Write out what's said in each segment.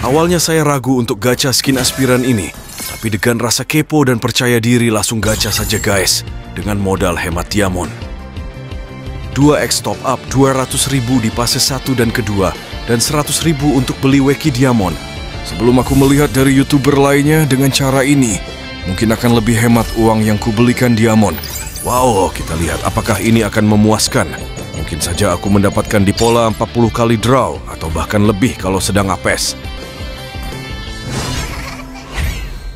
Awalnya saya ragu untuk gacha skin aspiran ini, tapi dengan rasa kepo dan percaya diri langsung gacha saja guys, dengan modal hemat diamond. 2x top up 200 ribu di fase 1 dan kedua, dan 100 ribu untuk beli Weki Diamond. Sebelum aku melihat dari youtuber lainnya dengan cara ini, mungkin akan lebih hemat uang yang kubelikan Diamond. Wow, kita lihat apakah ini akan memuaskan. Mungkin saja aku mendapatkan di pola 40 kali draw, atau bahkan lebih kalau sedang apes.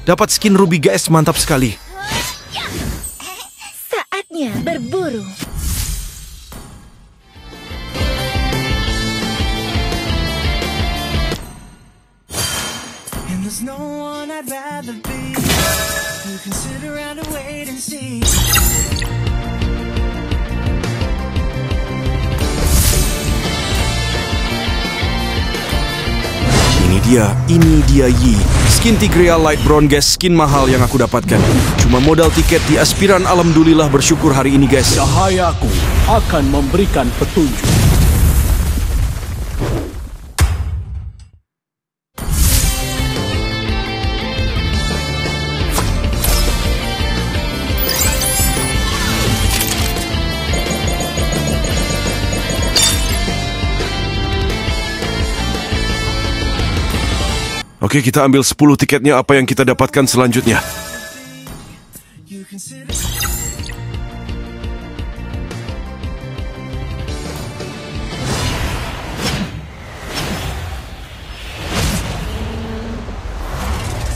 Dapat skin Ruby guys, mantap sekali. Saatnya berburu. And there's no one I'd rather be. You can sit around and wait and see. Dia, ini dia Yi. Skin Tigreal Light Brown guys, skin mahal yang aku dapatkan. Cuma modal tiket di Aspiran Alhamdulillah bersyukur hari ini guys. Cahayaku akan memberikan petunjuk. Oke, kita ambil 10 tiketnya apa yang kita dapatkan selanjutnya.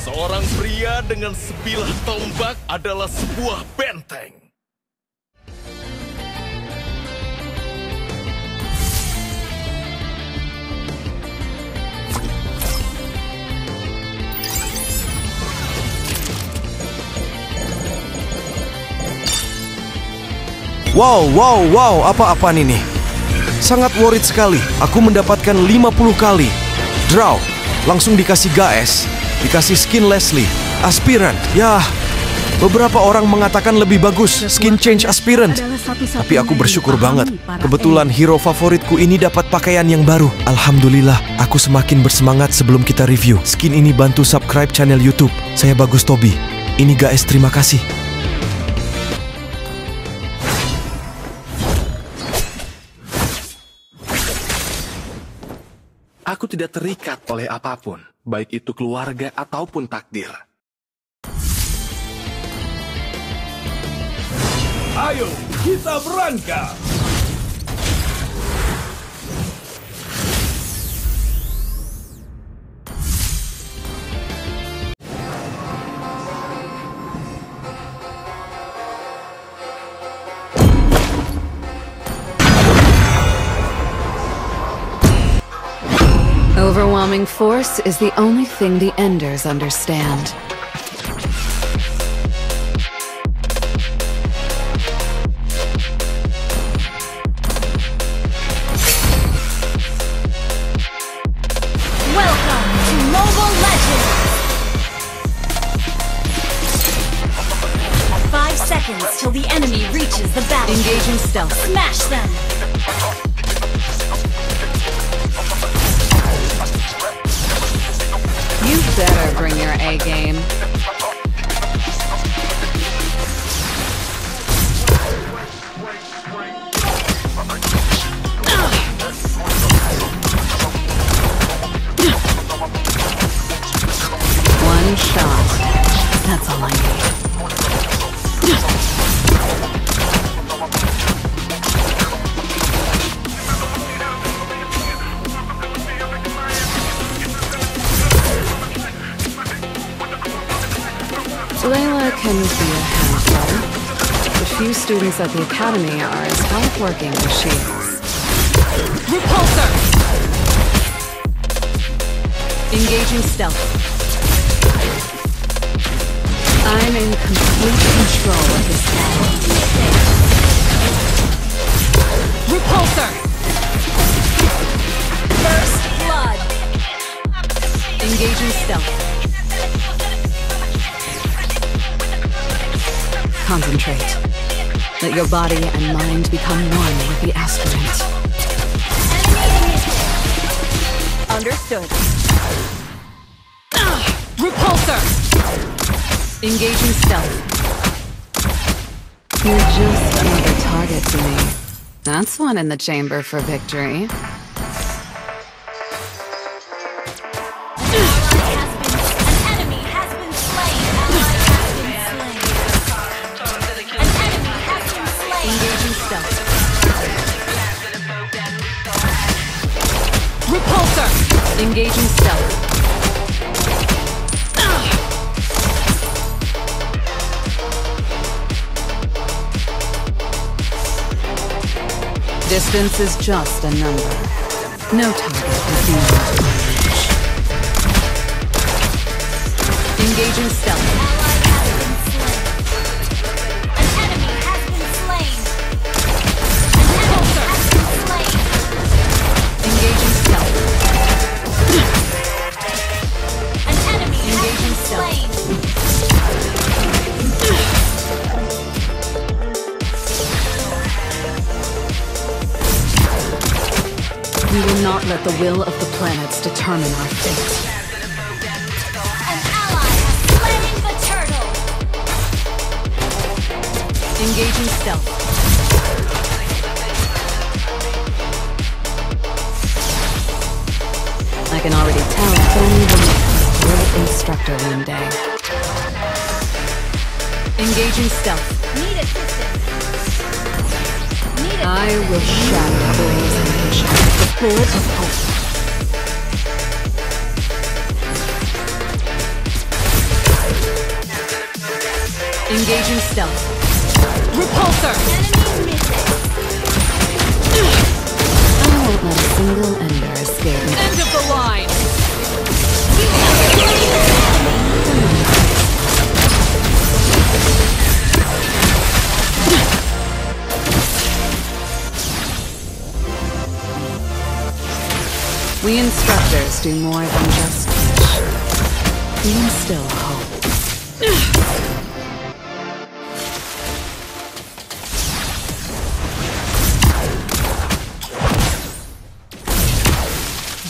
Seorang pria dengan sebilah tombak adalah sebuah benteng. Wow, wow, wow, apa-apaan ini? Sangat worried sekali. Aku mendapatkan 50 kali. Draw, langsung dikasih Gaes, dikasih skin Leslie, aspirant. Ya, beberapa orang mengatakan lebih bagus skin change aspirant. Tapi aku bersyukur banget. Kebetulan hero favoritku ini dapat pakaian yang baru. Alhamdulillah, aku semakin bersemangat sebelum kita review. Skin ini bantu subscribe channel YouTube. Saya Bagus Tobi. Ini Gaes, terima kasih. Tidak terikat oleh apa pun, baik itu keluarga ataupun takdir. Ayo, kita berangkat. Overwhelming force is the only thing the Enders understand. Welcome to Mobile Legends! Five seconds till the enemy reaches the battle. Engaging stealth. Smash them! Better bring your A game. Students at the academy are as hardworking as she is. Repulsor! Engaging stealth. I'm in complete control of this battle. Repulsor! First blood! Engaging stealth. Concentrate. Let your body and mind become one with the aspirant. Understood. Uh, repulsor! Engaging stealth. You're just another target to me. That's one in the chamber for victory. Repulsor! Engaging stealth. Distance is just a number. No target reach. Engaging stealth. The will of the planets determine our fate. An ally has slain the turtle. Engaging stealth. I can already tell Fanny will make a great instructor one day. Engaging stealth. Need assistance. I will shatter ambition the bullet of hope. Engaging stealth. Repulsor! enemy misses. Do more than just teach. We instill hope.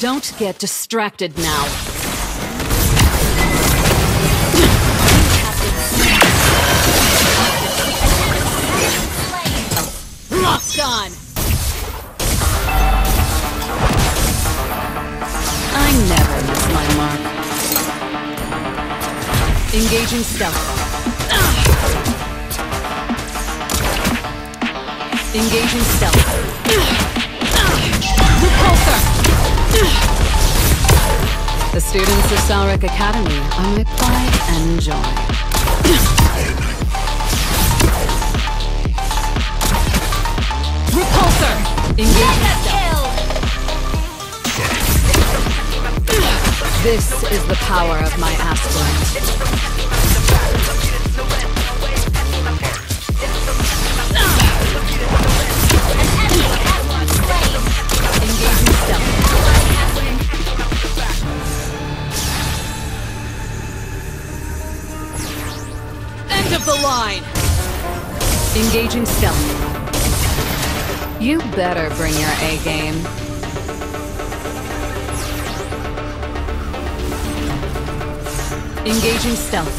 Don't get distracted now. Locked on! Never miss my mark. Engaging stealth. Engaging stealth. Repulsor! The students of Salric Academy are my pride and joy. Repulsor! Engaging stealth. This is the power of my aspirant. Engaging stealth. Of the line! Engaging stealth. You better bring your A Engaging stealth.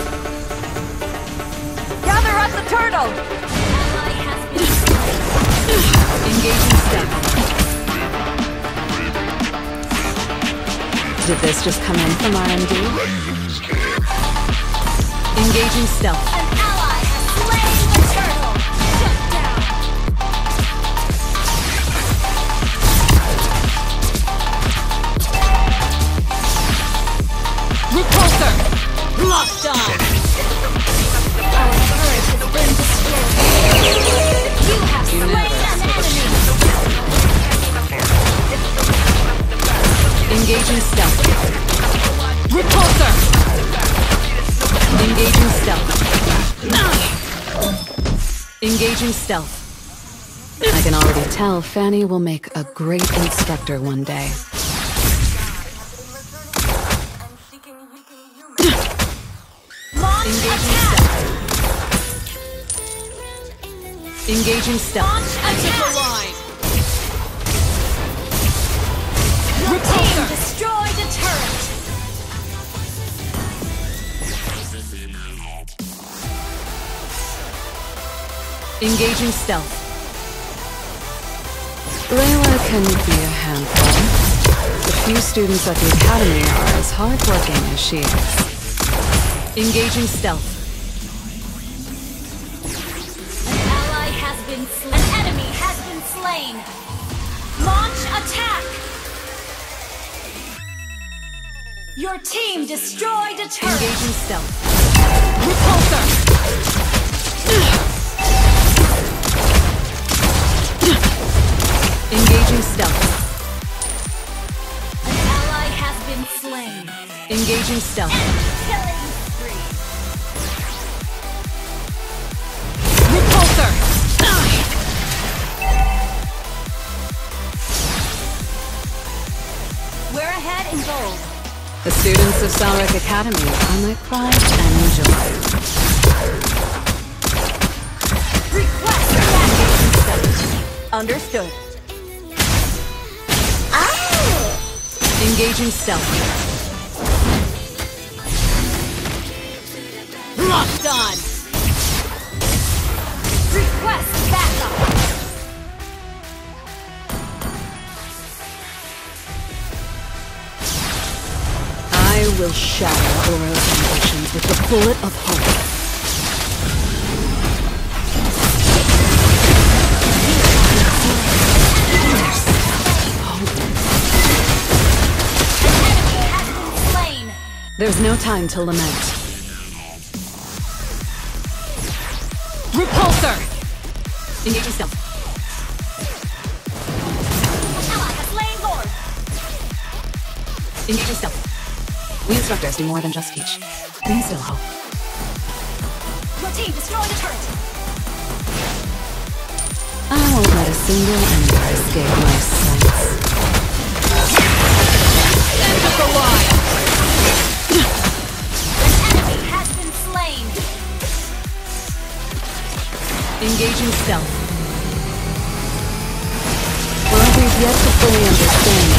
Gather up the turtle! Engaging stealth. Did this just come in from R&D? Engaging stealth. Engaging stealth. Repulsor! Engaging stealth. Engaging stealth. I can already tell Fanny will make a great instructor one day. Engaging stealth. Engaging stealth. Enter the line. Your team the turret. Engaging stealth. Layla can be a handful. The few students at the academy are as hardworking as she is. Engaging stealth. An ally has been slain. An enemy has been slain. Launch attack. Your team destroyed a turret. Engaging stealth. Repulsor! Engaging stealth. An ally has been slain. Engaging stealth. The students of Salric Academy are my pride and joy. Request backup. Understood. Ah! Engaging stealth. Locked on! Will shatter Oro's ambitions with the bullet of hope. There's no time to lament. Repulsor! Engaging stealth. Ally has We instructors do more than just teach. We instill hope. Your team destroyed a turret. I won't let a single ember escape my sights. End of the line! An enemy has been slain. Engaging stealth. While we've yet to fully understand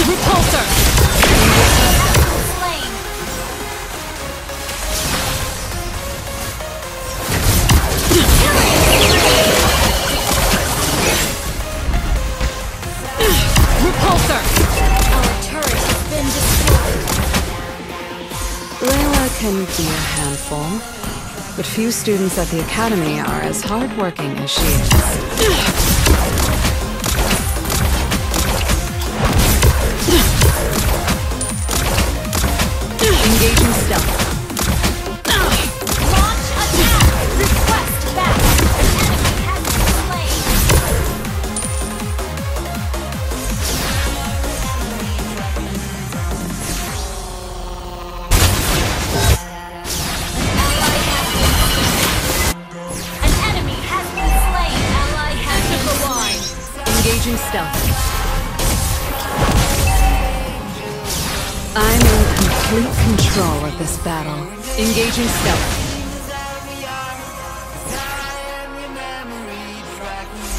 Repulsor! Repulsor! Our can be a handful, but few students at the academy are as hardworking as she is. Stealth. I'm in complete control of this battle. Engaging stealth.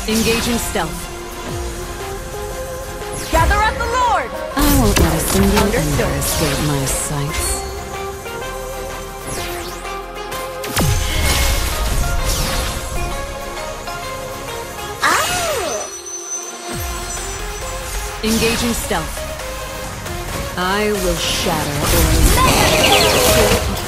Engaging stealth. Gather at the Lord! I won't let a single ember escape my sights. Engaging stealth. I will shatter Oro's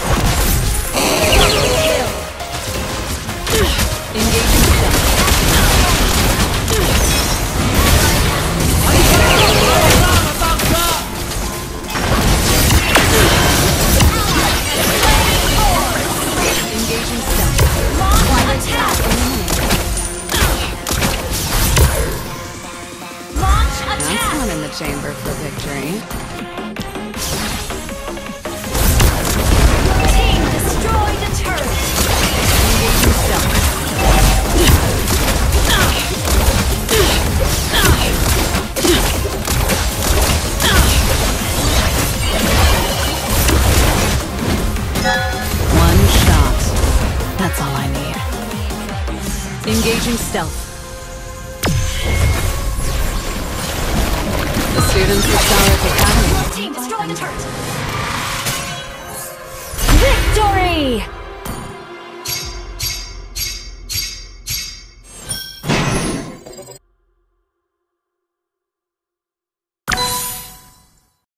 Engaging stealth. The students of Dalek Academy. Team, destroy the turret! Victory!